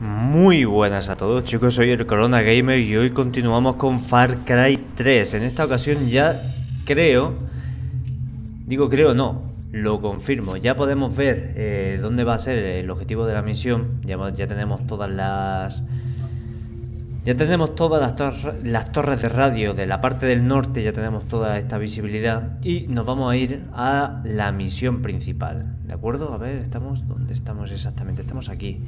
Muy buenas a todos chicos, soy el Corona Gamer y hoy continuamos con Far Cry 3 En esta ocasión ya creo, digo creo no, lo confirmo Ya podemos ver eh, dónde va a ser el objetivo de la misión Ya, tenemos todas las... Ya tenemos todas las, las torres de radio de la parte del norte, ya tenemos toda esta visibilidad y nos vamos a ir a la misión principal, ¿de acuerdo? A ver, estamos, ¿dónde estamos exactamente? Estamos aquí.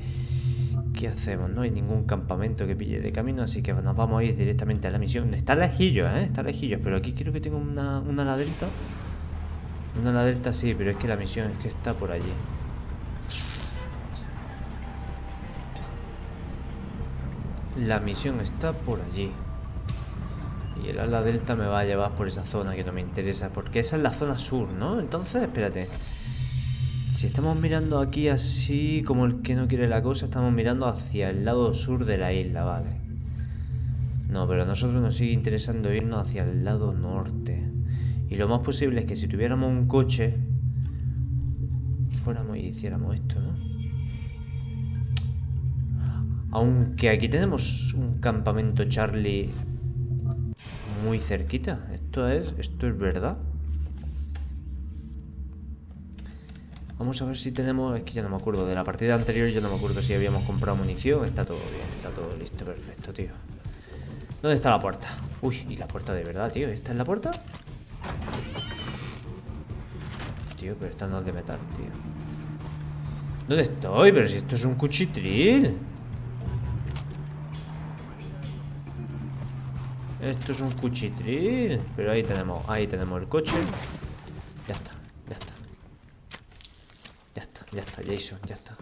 ¿Qué hacemos? No hay ningún campamento que pille de camino, así que nos vamos a ir directamente a la misión. Está lejillo, ¿eh? Está lejillo, pero aquí creo que tengo una, una ladrita. Una ladrita sí, pero es que la misión es que está por allí. La misión está por allí. Y el ala delta me va a llevar por esa zona que no me interesa, porque esa es la zona sur, ¿no? Entonces, espérate. Si estamos mirando aquí así, como el que no quiere la cosa, estamos mirando hacia el lado sur de la isla, vale. No, pero a nosotros nos sigue interesando irnos hacia el lado norte. Y lo más posible es que si tuviéramos un coche, fuéramos y hiciéramos esto, ¿no? Aunque aquí tenemos un campamento Charlie muy cerquita. Esto es, esto es verdad. Vamos a ver si tenemos... Es que ya no me acuerdo. De la partida anterior yo no me acuerdo si habíamos comprado munición. Está todo bien, está todo listo, perfecto, tío. ¿Dónde está la puerta? Uy, y la puerta de verdad, tío. ¿Esta es la puerta? Tío, pero esta no es de metal, tío. ¿Dónde estoy? Pero si esto es un cuchitril. Esto es un cuchitril. Pero ahí tenemos, ahí tenemos el coche. Ya está. Ya está, Jason, ya está.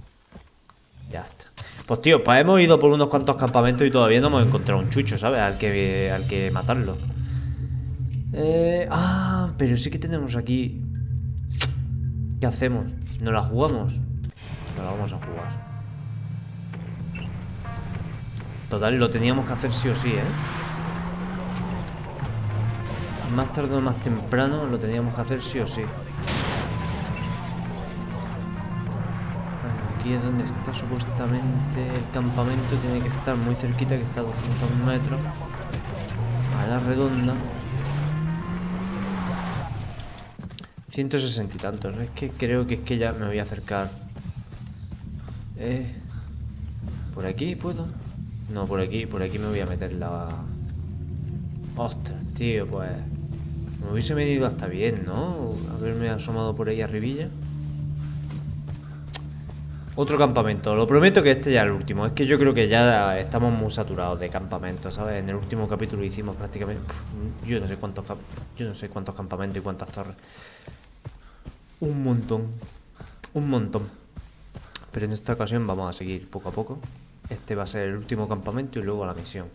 Ya está. Pues tío, pues hemos ido por unos cuantos campamentos y todavía no hemos encontrado un chucho, ¿sabes? Al que, al que matarlo. Eh, ah, pero sí que tenemos aquí... ¿Qué hacemos? ¿No la jugamos? No la vamos a jugar. Total, lo teníamos que hacer sí o sí, ¿eh? Más tarde o más temprano lo teníamos que hacer sí o sí. Aquí es donde está supuestamente el campamento. Tiene que estar muy cerquita, que está a 200 metros. A la redonda. 160 y tantos. Es que creo que es que ya me voy a acercar. Eh, ¿Por aquí puedo? No, por aquí, por aquí me voy a meter la... Ostras, tío, pues... Me hubiese venido hasta bien, ¿no? Haberme asomado por ahí arribilla. Otro campamento. Lo prometo que este ya es el último. Es que yo creo que ya estamos muy saturados de campamentos, ¿sabes? En el último capítulo hicimos prácticamente... Yo no sé cuántos, yo no sé cuántos campamentos y cuántas torres. Un montón. Un montón. Pero en esta ocasión vamos a seguir poco a poco. Este va a ser el último campamento y luego la misión.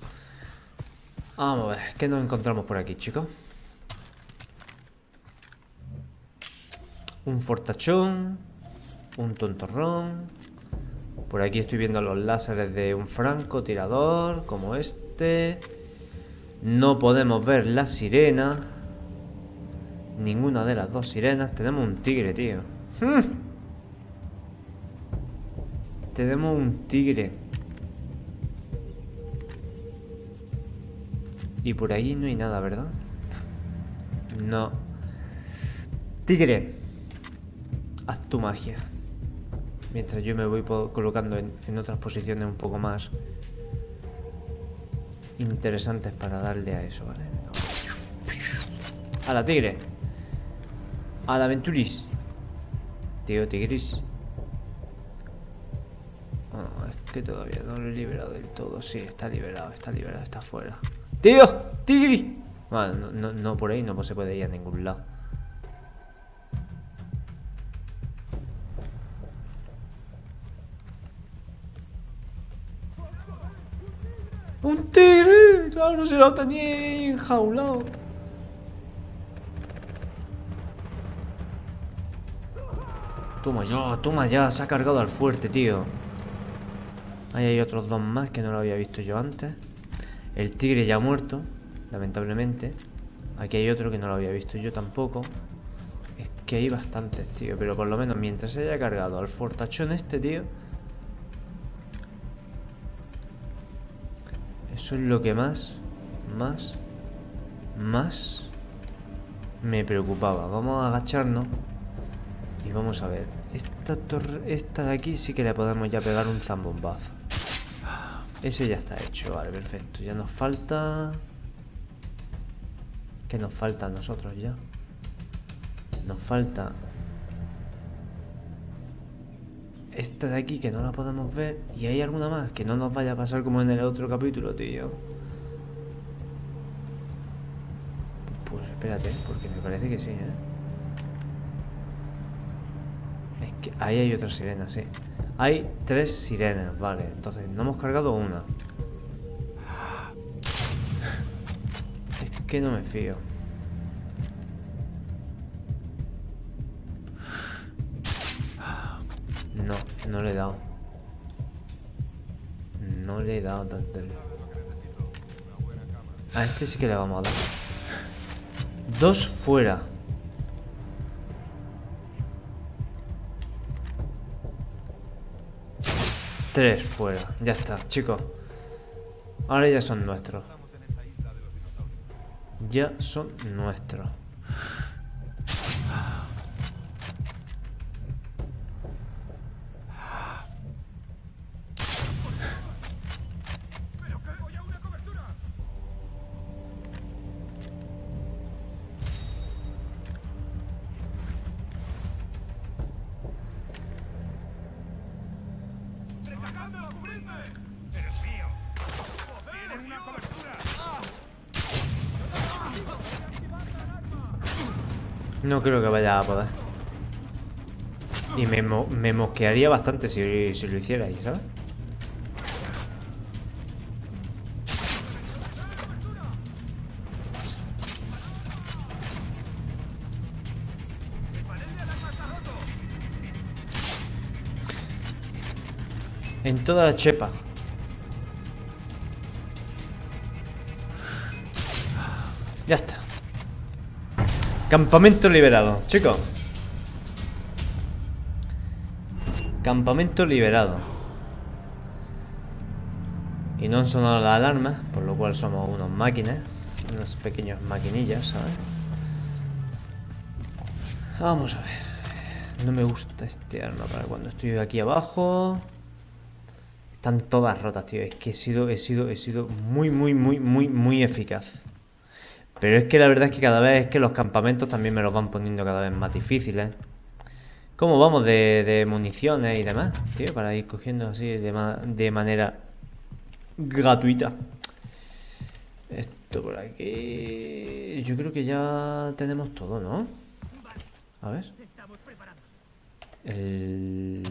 Vamos a ver. ¿Qué nos encontramos por aquí, chicos? Un fortachón un tontorrón. Por aquí estoy viendo los láseres de un francotirador, como este. No podemos ver la sirena. Ninguna de las dos sirenas. Tenemos un tigre, tío. ¡Hmm! Tenemos un tigre. Y por ahí no hay nada, ¿verdad? No. Tigre. Haz tu magia. Mientras yo me voy colocando en, otras posiciones un poco más interesantes para darle a eso, ¿vale? A la tigre. A la aventuris. Tío, tigris. Oh, es que todavía no lo he liberado del todo. Sí, está liberado, está liberado, está fuera. ¡Tío! ¡Tigris! Bueno, no, no, no por ahí no se puede ir a ningún lado. Claro, se lo tenía enjaulado. Toma ya, toma ya, se ha cargado al fuerte, tío. Ahí hay otros dos más que no lo había visto yo antes. El tigre ya ha muerto, lamentablemente. Aquí hay otro que no lo había visto yo tampoco. Es que hay bastantes, tío. Pero por lo menos mientras se haya cargado al fortachón este, tío... Eso es lo que más, más, más me preocupaba. Vamos a agacharnos y vamos a ver. Esta torre, esta de aquí sí que le podemos ya pegar un zambombazo. Ese ya está hecho, vale, perfecto. Ya nos falta... ¿Qué nos falta a nosotros ya? Nos falta... Esta de aquí que no la podemos ver. Y hay alguna más que no nos vaya a pasar como en el otro capítulo, tío. Pues espérate, porque me parece que sí, ¿eh? Es que ahí hay otra sirena, sí. Hay tres sirenas, vale. Entonces, no hemos cargado una. Es que no me fío. No, le he dado. No le he dado tanto. A este sí que le vamos a dar. Dos fuera. Tres fuera. Ya está, chicos. Ahora ya son nuestros. Ya son nuestros. No creo que vaya a poder. Y me, me mosquearía bastante si, si lo hicierais, ¿sabes? En toda la chepa. Ya está. Campamento liberado, chicos. Campamento liberado. Y no han sonado las alarmas, por lo cual somos unos máquinas, unos pequeños maquinillas, ¿sabes? Vamos a ver. No me gusta este arma para cuando estoy aquí abajo. Están todas rotas, tío. Es que he sido, he sido, he sido muy, muy, muy, muy, muy eficaz. Pero es que la verdad es que cada vez es que los campamentos también me los van poniendo cada vez más difíciles. ¿Cómo vamos de, municiones y demás, tío? Para ir cogiendo así de, de manera gratuita. Esto por aquí... Yo creo que ya tenemos todo, ¿no? A ver. El...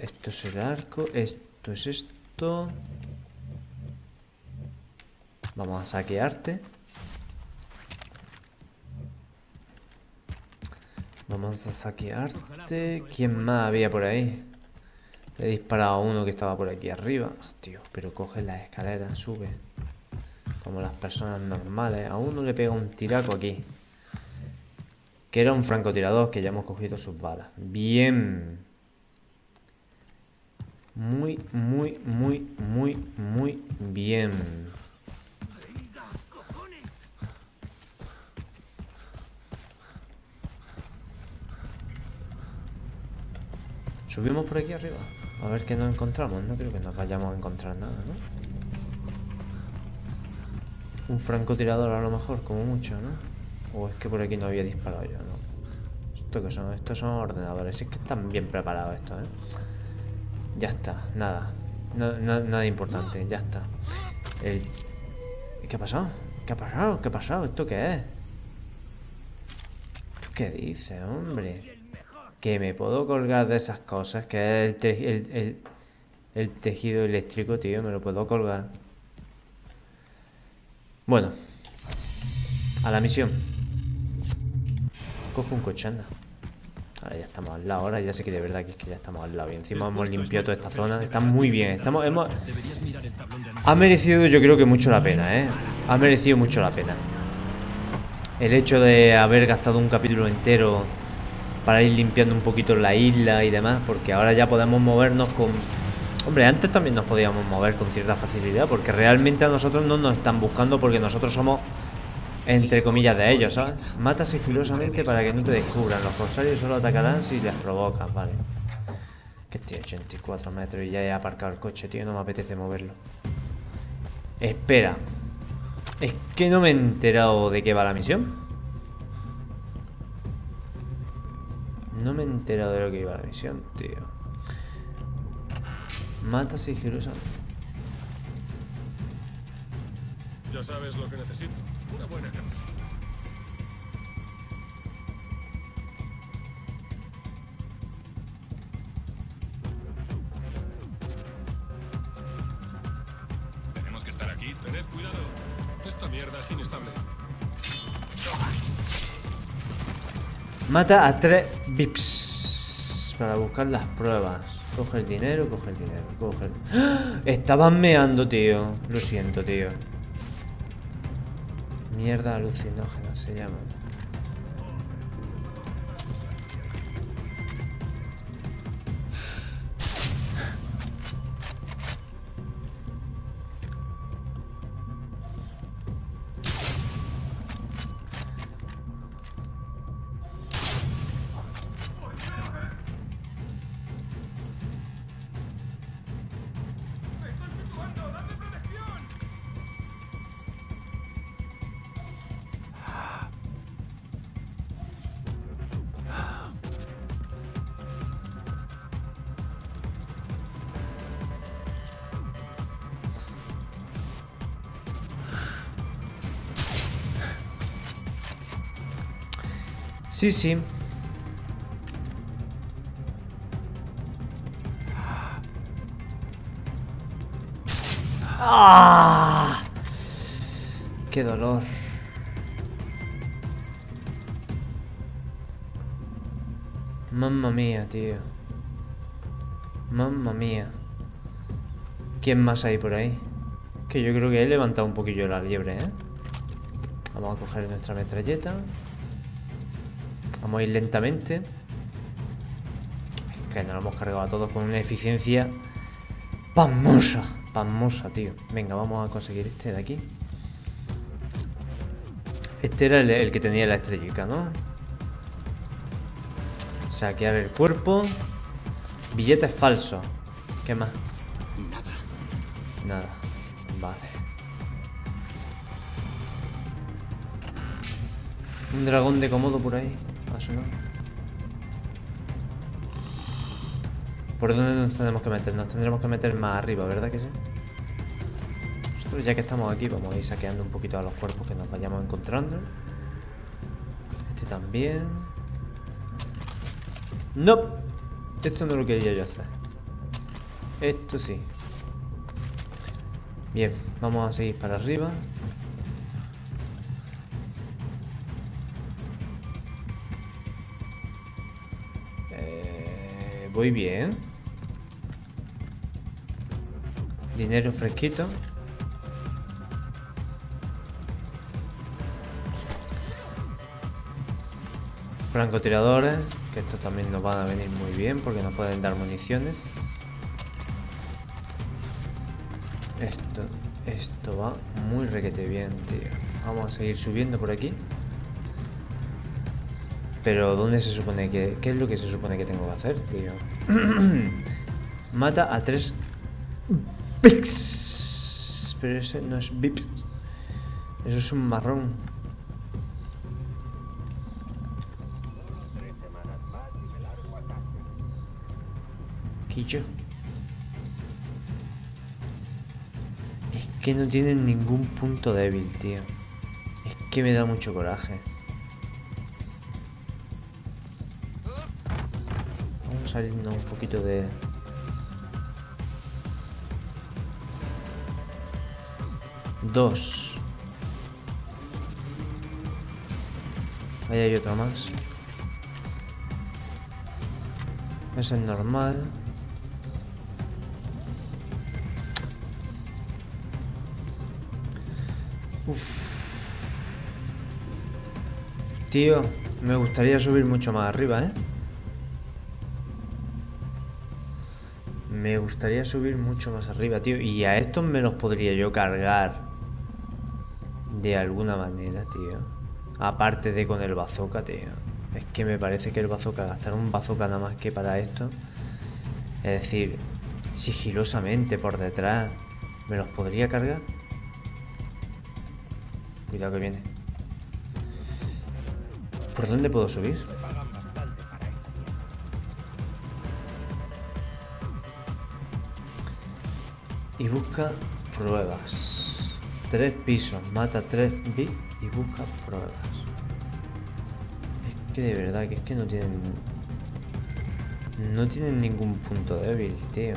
Esto es el arco. Esto es esto. Vamos a saquearte. Vamos a saquearte. ¿Quién más había por ahí? Le he disparado a uno que estaba por aquí arriba. tío, pero coge las escaleras, sube. Como las personas normales. A uno le pega un tiraco aquí. Que era un francotirador que ya hemos cogido sus balas. Bien. Muy, muy, muy, muy, muy bien. Subimos por aquí arriba. A ver qué nos encontramos. No creo que nos vayamos a encontrar nada, ¿no? Un francotirador a lo mejor, como mucho, ¿no? O es que por aquí no había disparado yo, ¿no? ¿Esto qué son? Estos son ordenadores. Es que están bien preparados estos, ¿eh? Ya está, nada. nada importante, ya está. ¿Qué ha pasado? ¿Qué ha pasado? ¿Qué ha pasado? ¿Esto qué es? ¿Qué dice, hombre? Que me puedo colgar de esas cosas, que es el, tejido eléctrico, tío, me lo puedo colgar. Bueno, a la misión. Cojo un coche, anda. Ahora ya estamos al lado, ahora ya sé que de verdad que es que ya estamos al lado. Y encima hemos limpiado toda esta zona. Está muy bien. Estamos, hemos... Ha merecido yo creo que mucho la pena, ¿eh? Ha merecido mucho la pena. El hecho de haber gastado un capítulo entero para ir limpiando un poquito la isla y demás, porque ahora ya podemos movernos con Hombre, antes también nos podíamos mover con cierta facilidad, porque realmente a nosotros no nos están buscando porque nosotros somos, entre comillas, de ellos, ¿sabes? Mata sigilosamente para que no te descubran. Los corsarios solo atacarán si les provocas, vale. Que estoy a 84 metros y ya he aparcado el coche, tío, no me apetece moverlo. Espera. Es que no me he enterado de qué va la misión. No me he enterado de lo que iba la misión, tío. Mata sigilosamente. Ya sabes lo que necesito. Una buena cama. Tenemos que estar aquí. Tened cuidado. Esta mierda es inestable. Mata a tres vips para buscar las pruebas. Coge el dinero, coge el dinero, coge el... ¡Ah! Estaban meando, tío. Lo siento, tío. Mierda alucinógena se llama. Sí, sí. ¡Ah! ¡Qué dolor! Mamma mía, tío. Mamma mía. ¿Quién más hay por ahí? Que yo creo que he levantado un poquillo la liebre, ¿eh? Vamos a coger nuestra metralleta. Vamos a ir lentamente. Es que nos lo hemos cargado a todos con una eficiencia pasmosa. Pasmosa, tío. Venga, vamos a conseguir este de aquí. Este era el, que tenía la estrellita, ¿no? Saquear el cuerpo. Billetes falsos. ¿Qué más? Nada. Nada. Vale. Un dragón de comodo por ahí. ¿Por dónde nos tenemos que meter? Nos tendremos que meter más arriba, ¿verdad que sí? Nosotros ya que estamos aquí vamos a ir saqueando un poquito a los cuerpos que nos vayamos encontrando. Este también. No. Esto no lo quería yo hacer. Esto sí. Bien, vamos a seguir para arriba. Voy bien. Dinero fresquito. Francotiradores, que esto también nos van a venir muy bien porque nos pueden dar municiones. Esto, esto va muy requete bien, tío. Vamos a seguir subiendo por aquí. Pero ¿dónde se supone que... ¿Qué es lo que se supone que tengo que hacer, tío? Mata a tres... Bips. Pero ese no es Bip. Eso es un marrón. Quillo. Es que no tienen ningún punto débil, tío. Es que me da mucho coraje. Saliendo un poquito de... Dos. Ahí hay otro más. Es el normal. Tío, me gustaría subir mucho más arriba, ¿eh? Me gustaría subir mucho más arriba, tío. Y a estos me los podría yo cargar. De alguna manera, tío. Aparte de con el bazooka, tío. Es que me parece que el bazooka, gastar un bazooka nada más que para esto. Es decir, sigilosamente por detrás. ¿Me los podría cargar? Cuidado que viene. ¿Por dónde puedo subir? Y busca pruebas. Tres pisos, mata tres bits y busca pruebas. Es que de verdad que es que no tienen... No tienen ningún punto débil, tío.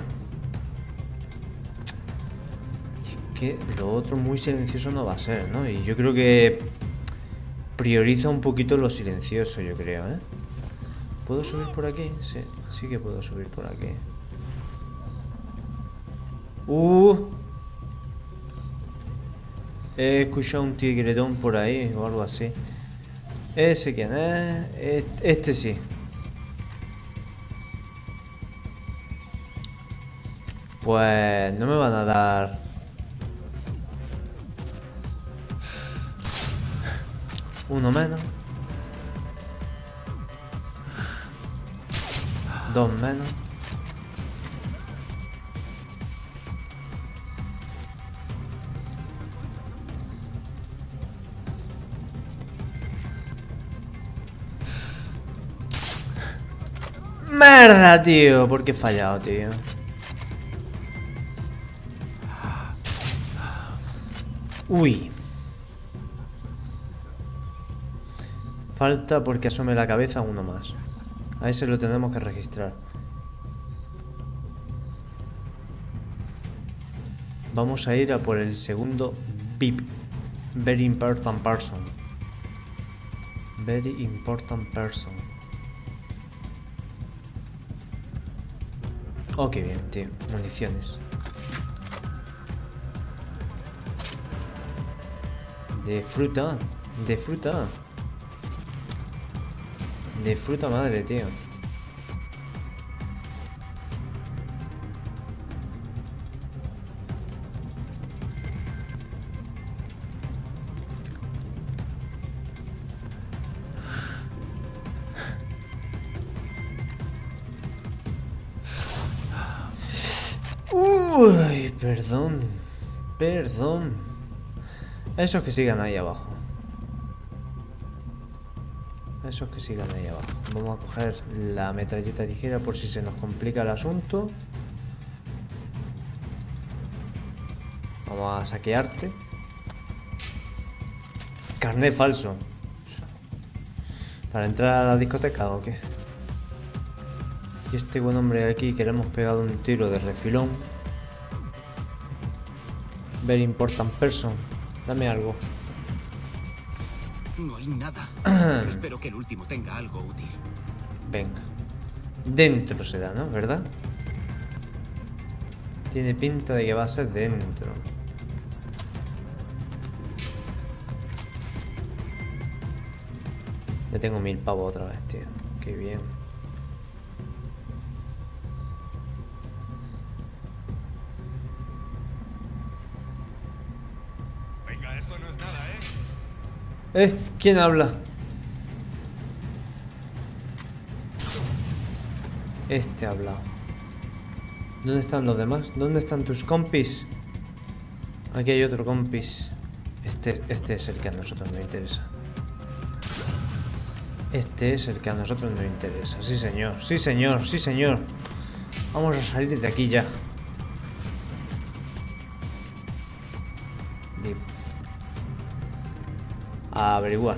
Es que lo otro muy silencioso no va a ser, ¿no? Y yo creo que prioriza un poquito lo silencioso, yo creo, ¿eh? ¿Puedo subir por aquí? Sí, sí que puedo subir por aquí. Uh. He escuchado un tigretón por ahí o algo así. ¿Ese quién es? Este sí. Pues no me van a dar... Uno menos. Dos menos. ¡Merda, tío! ¿Por qué he fallado, tío? Uy. Falta porque asome la cabeza uno más. A ese lo tenemos que registrar. Vamos a ir a por el segundo VIP. Very important person. Very important person. Oh, bien, tío. Municiones. De fruta. De fruta. De fruta madre, tío. Esos que sigan ahí abajo. Esos que sigan ahí abajo. Vamos a coger la metralleta ligera por si se nos complica el asunto. Vamos a saquearte. Carnet falso. ¿Para entrar a la discoteca o qué? Y este buen hombre aquí que le hemos pegado un tiro de refilón. Very important person. Dame algo. No hay nada. Espero que el último tenga algo útil. Venga. Dentro será, ¿no? ¿Verdad? Tiene pinta de que va a ser dentro. Ya tengo mil pavos otra vez, tío. Qué bien. ¿Eh? ¿Quién habla? Este ha hablado. ¿Dónde están los demás? ¿Dónde están tus compis? Aquí hay otro compis. Este, este es el que a nosotros nos interesa. Este es el que a nosotros nos interesa. Sí, señor. Sí, señor. Sí, señor. Vamos a salir de aquí ya. A averiguar.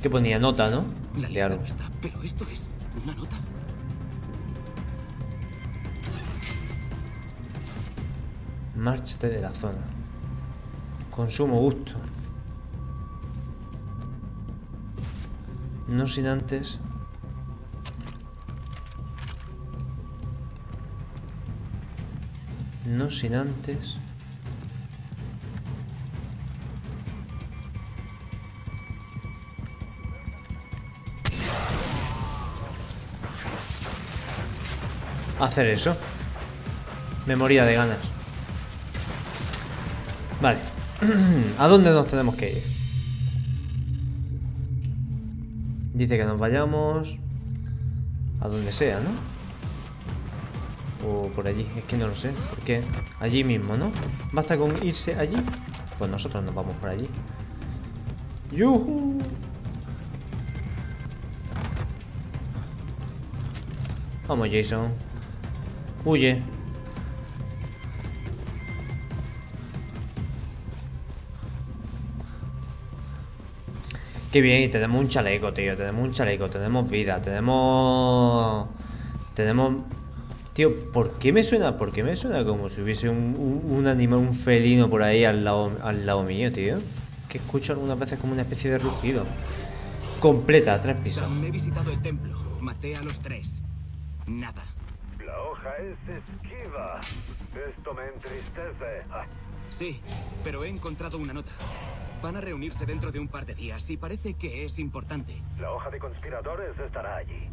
¿Qué ponía? Nota, ¿no? La lista no está, pero esto es una nota. Márchate de la zona. Consumo gusto. No sin antes. No sin antes. Hacer eso. Me moría de ganas. Vale. ¿A dónde nos tenemos que ir? Dice que nos vayamos a donde sea, ¿no? O por allí, es que no lo sé. ¿Por qué? Allí mismo, ¿no? ¿Basta con irse allí? Pues nosotros nos vamos por allí. ¡Yuhu! Vamos, Jason. Huye. Qué bien, tenemos un chaleco, tío. Tenemos un chaleco, tenemos vida, tenemos. Tenemos. Tío, ¿por qué me suena? ¿Por qué me suena como si hubiese un, animal, un felino por ahí al lado, al lado mío, tío? Que escucho algunas veces como una especie de rugido. Completa, tres pisos. He visitado el templo. Maté a los tres. Nada. La hoja es esquiva. Esto me entristece. Ah, Sí, pero he encontrado una nota. Van a reunirse dentro de un par de días y parece que es importante. La hoja de conspiradores estará allí.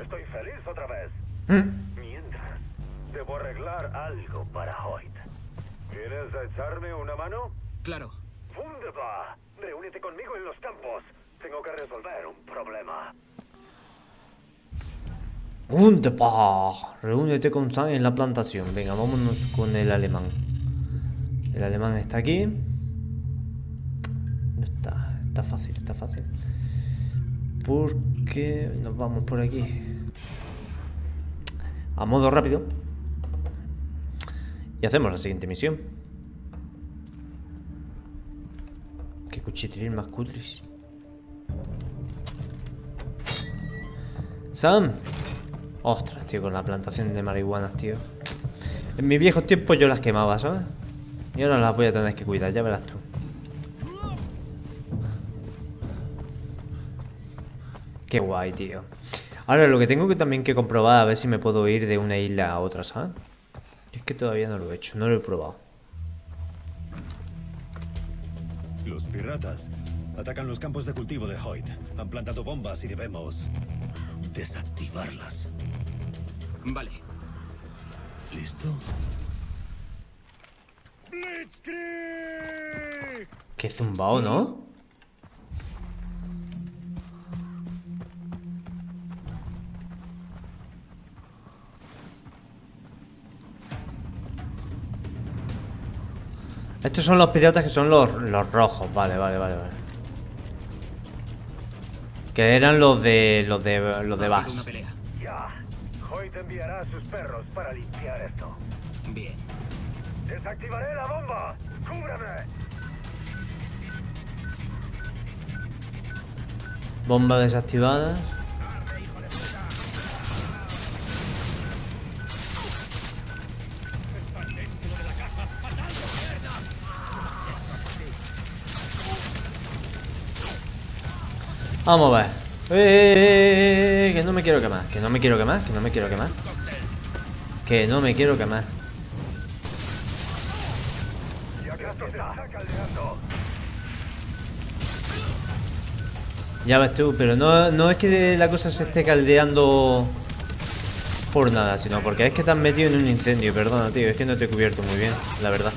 Estoy feliz otra vez. ¿Mm? Mientras, debo arreglar algo para Hoyt. ¿Quieres echarme una mano? Claro, Wunderbar. Reúnete conmigo en los campos. Tengo que resolver un problema. Wunderbar. Reúnete con Sam en la plantación. Venga, vámonos con el alemán. El alemán está aquí. No está. Está fácil, está fácil. Porque nos vamos por aquí. A modo rápido. Y hacemos la siguiente misión. Qué cuchitril más cutris. Sam. Ostras, tío, con la plantación de marihuanas, tío. En mis viejos tiempos yo las quemaba, ¿sabes? Y ahora las voy a tener que cuidar, ya verás tú. Qué guay, tío. Ahora lo que tengo que también que comprobar a ver si me puedo ir de una isla a otra, ¿sabes? Es que todavía no lo he hecho, no lo he probado. Los piratas atacan los campos de cultivo de Hoyt. Han plantado bombas y debemos desactivarlas. Vale. ¿Listo? ¡Blitzkrieg! Qué zumbao, ¿no? Estos son los piratas que son los, los rojos, vale, vale, vale, vale. Que eran los de los de los de Ha Ya. Hoyt enviará a sus perros para limpiar esto. Bien. ¡Desactivaré la bomba! ¡Cúbreme! Bomba desactivada. Vamos a ver. Eh, eh, eh, que no me quiero quemar, que no me quiero quemar, que no me quiero quemar. Que no me quiero quemar. Ya ves tú, pero no, no es que la cosa se esté caldeando por nada, sino porque es que te has metido en un incendio. Perdona, tío, es que no te he cubierto muy bien, la verdad.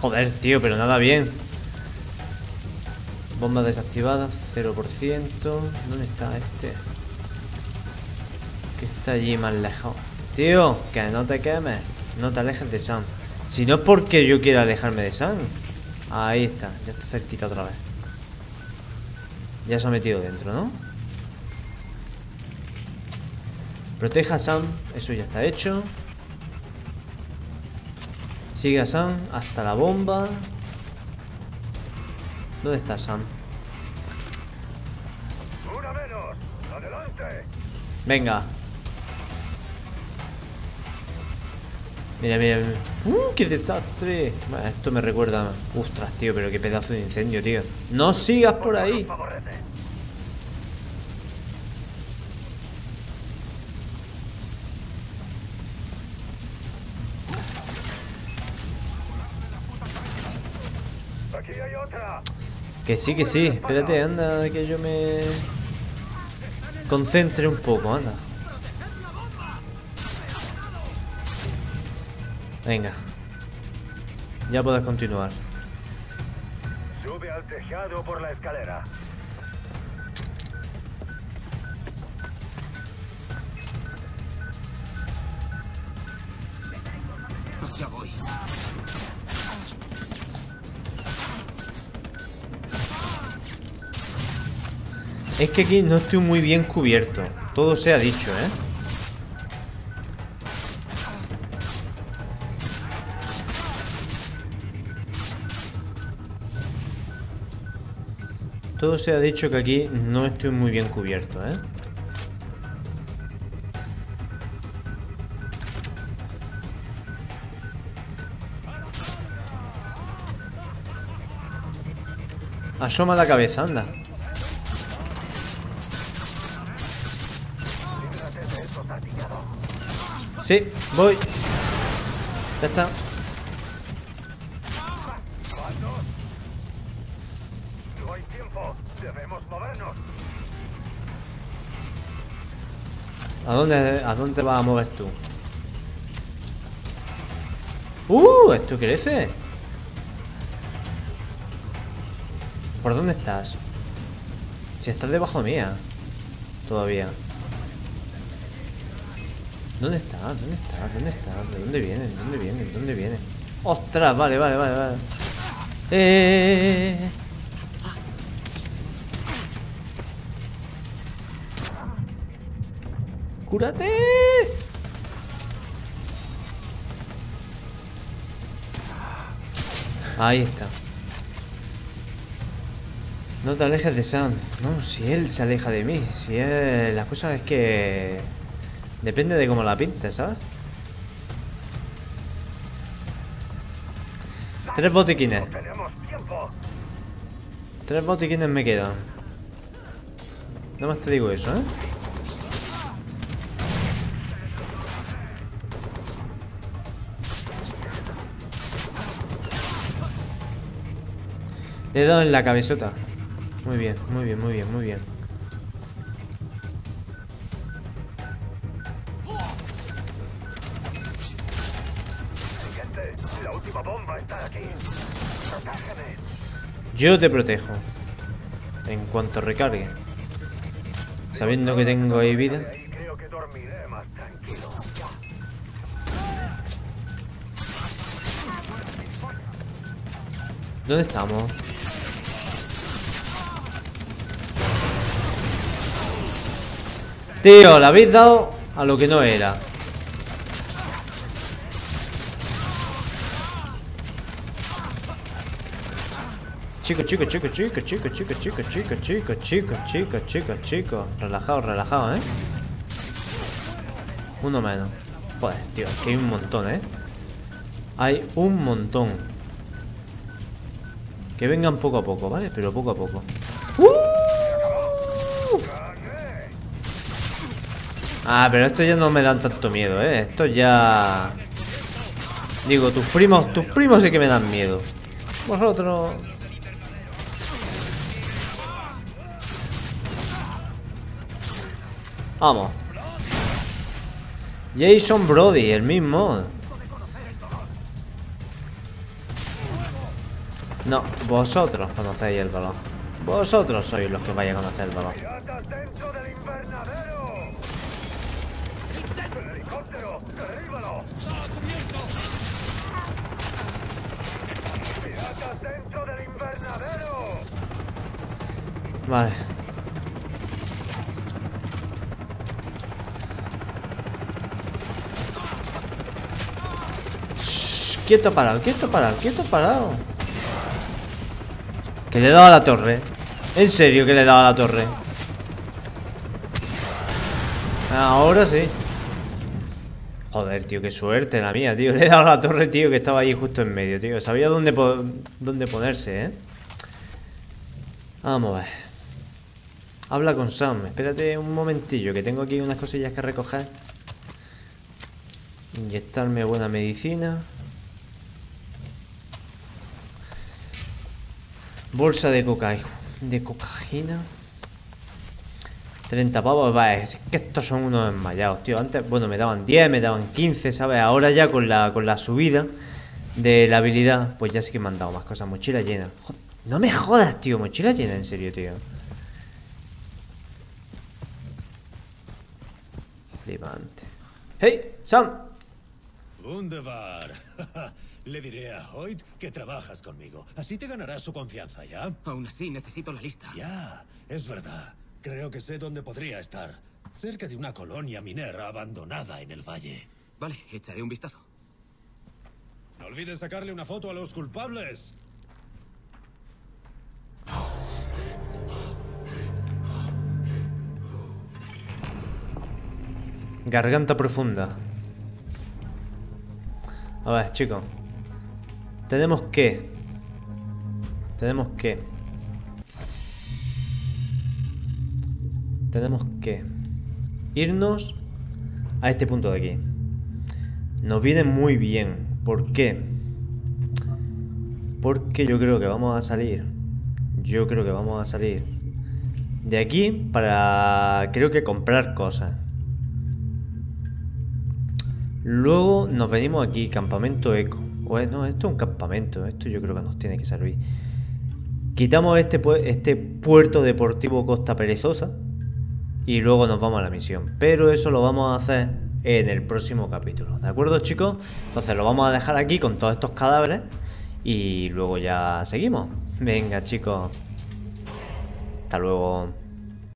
Joder, tío, pero nada bien. Bomba desactivada, 0%. ¿Dónde está este? Que está allí más lejos. Tío, que no te quemes. No te alejes de Sam. Si no es porque yo quiera alejarme de Sam. Ahí está, ya está cerquita otra vez. Ya se ha metido dentro, ¿no? Proteja a Sam, eso ya está hecho. Sigue a Sam hasta la bomba. ¿Dónde está Sam? ¡Una menos! ¡Adelante! Venga. Mira, mira, mira. ¡Uh, qué desastre! Esto me recuerda... Ostras, tío, pero qué pedazo de incendio, tío. ¡No sigas por ahí! Que sí, que sí. Espérate, anda, que yo me... Concentre un poco, anda. Venga. Ya puedes continuar. Sube al tejado por la escalera. Es que aquí no estoy muy bien cubierto. Todo se ha dicho, ¿eh? Todo se ha dicho que aquí no estoy muy bien cubierto, ¿eh? Asoma la cabeza, anda. Sí, voy. Ya está. No hay tiempo. Debemos movernos. ¿A dónde, ¿A dónde vas a mover tú? ¡Uh! ¿Esto crece? ¿Por dónde estás? Si estás debajo mía. Todavía. ¿Dónde estás? ¿Dónde estás? ¿Dónde estás? ¿De dónde vienen? ¿Dónde vienen? ¿Dónde vienen? ¡Ostras! Vale, vale, vale, vale. ¡Eh! ¡Cúrate! Ahí está. No te alejes de Sam. No, si él se aleja de mí. Si él... La cosa es que... Depende de cómo la pintes, ¿sabes? Tres botiquines. Tres botiquines me quedan. No más te digo eso, ¿eh? Le he dado en la cabezota. Muy bien, muy bien, muy bien, muy bien. Yo te protejo. En cuanto recargue. Sabiendo que tengo ahí vida. ¿Dónde estamos? Tío, le habéis dado a lo que no era. Chicos, chicos, chicos, chicos, chicos, chicos, chicos, chicos, chicos, chicos, chicos, chicos, chicos. Relajados, relajados, ¿eh? Uno menos. Joder, tío, que hay un montón, ¿eh? Hay un montón. Que vengan poco a poco, ¿vale? Pero poco a poco. ¡Uh! Ah, pero estos ya no me dan tanto miedo, ¿eh? Estos ya... Digo, tus primos, tus primos sí que me dan miedo. Vosotros... Vamos. Jason Brody, el mismo. No, vosotros conocéis el balón. Vosotros sois los que vais a conocer el balón. ¡Piratas dentro del invernadero! ¡El helicóptero! ¡Derríbalo! ¡Piratas dentro del invernadero! Vale. Shh, Quieto parado, quieto parado, quieto parado. Que le he dado a la torre. En serio que le he dado a la torre. Ahora sí. Joder, tío, qué suerte la mía, tío. Le he dado a la torre, tío, que estaba ahí justo en medio, tío. Sabía dónde, dónde ponerse, ¿eh? Vamos a ver. Habla con Sam. Espérate un momentillo, que tengo aquí unas cosillas que recoger. Inyectarme buena medicina. Bolsa de cocaína. De cocaína. 30 pavos, va, es que estos son unos enmayados, tío. Antes, bueno, me daban 10, me daban 15, ¿sabes? Ahora ya con la, con la subida de la habilidad, pues ya sí que me han dado más cosas. Mochila llena. no me jodas, tío. Mochila llena, en serio, tío. Flipante. ¡Hey! ¡Sam! Le diré a Hoyt que trabajas conmigo. Así te ganarás su confianza, ¿ya? Aún así, necesito la lista. Ya, es verdad. Creo que sé dónde podría estar. Cerca de una colonia minera abandonada en el valle. Vale, echaré un vistazo. No olvides sacarle una foto a los culpables. Garganta profunda. A ver, chicos. Tenemos que... Tenemos que... Tenemos que... Irnos a este punto de aquí. Nos viene muy bien. ¿Por qué? Porque yo creo que vamos a salir. Yo creo que vamos a salir. De aquí para... Creo que comprar cosas. Luego nos venimos aquí, campamento eco. O no, esto es un campamento, esto yo creo que nos tiene que servir. Quitamos este, este puerto deportivo Costa Perezosa y luego nos vamos a la misión. Pero eso lo vamos a hacer en el próximo capítulo. ¿De acuerdo, chicos? Entonces lo vamos a dejar aquí con todos estos cadáveres y luego ya seguimos. Venga, chicos. Hasta luego.